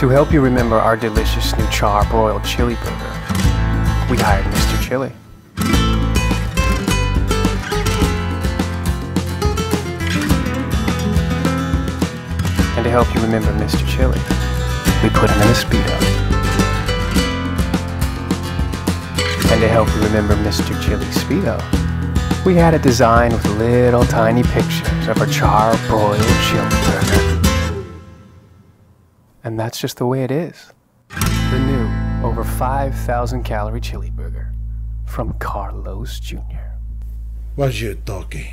To help you remember our delicious new char-broiled chili burger, we hired Mr. Chili. And to help you remember Mr. Chili, we put him in a Speedo. And to help you remember Mr. Chili Speedo, we had it designed with little tiny pictures of our char-broiled chili. And that's just the way it is. The new, over 5,000 calorie chili burger from Carlos Jr. What's your talking?